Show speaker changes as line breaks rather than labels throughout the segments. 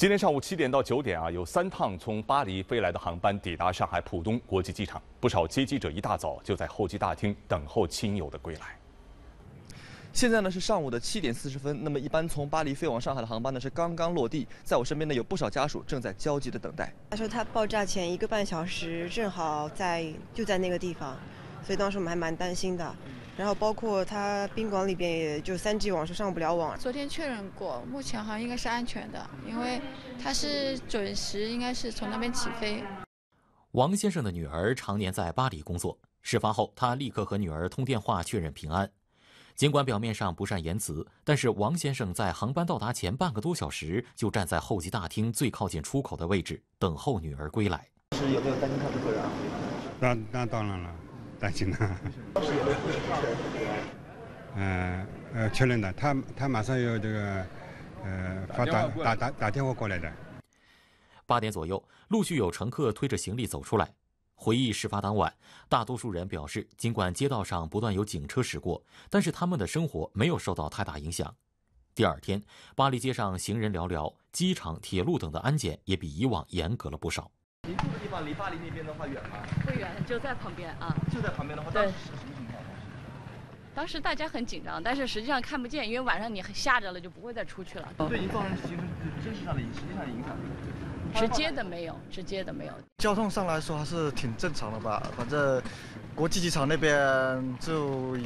今天上午七点到九点啊，有三趟从巴黎飞来的航班抵达上海浦东国际机场，不少接机者一大早就在候机大厅等候亲友的归来。
现在呢是上午的七点四十分，那么一般从巴黎飞往上海的航班呢是刚刚落地，在我身边呢有不少家属正在焦急的等待。
他说他爆炸前一个半小时正好在就在那个地方，所以当时我们还蛮担心的。然后包括他宾馆里边也就三 G 网是上不了网。
昨天确认过，目前好像应该是安全的，因为他是准时应该是从那边起飞。
王先生的女儿常年在巴黎工作，事发后他立刻和女儿通电话确认平安。尽管表面上不善言辞，但是王先生在航班到达前半个多小时就站在候机大厅最靠近出口的位置，等候女儿归来。
是有没有担心她的个人？
那那当然了，担心呢。嗯 呃，确认的，他他马上要这个呃发打打打打电话过来的。
八点左右，陆续有乘客推着行李走出来。回忆事发当晚，大多数人表示，尽管街道上不断有警车驶过，但是他们的生活没有受到太大影响。第二天，巴黎街上行人寥寥，机场、铁路等的安检也比以往严格了不少。
您住的地方离巴黎那边的话远吗？
不远，就在旁边啊。
就在旁边的话，
对。
当时什么情况？
当时大家很紧张，但是实际上看不见，因为晚上你吓着了，就不会再出去了。
对您造成形成真实上的、实际上的影响？
直接的没有，直接的没有。
交通上来说还是挺正常的吧，反正国际机场那边就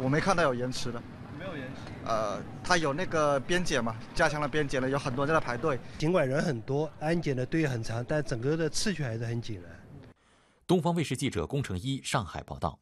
我没看到有延迟的。
没有延迟。
呃，它有那个边检嘛，加强了边检了，有很多人在那排队。
尽管人很多，安检的队很长，但整个的秩序还是很紧的。
东方卫视记者龚成一上海报道。